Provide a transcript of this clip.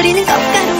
흐르는 꽃가루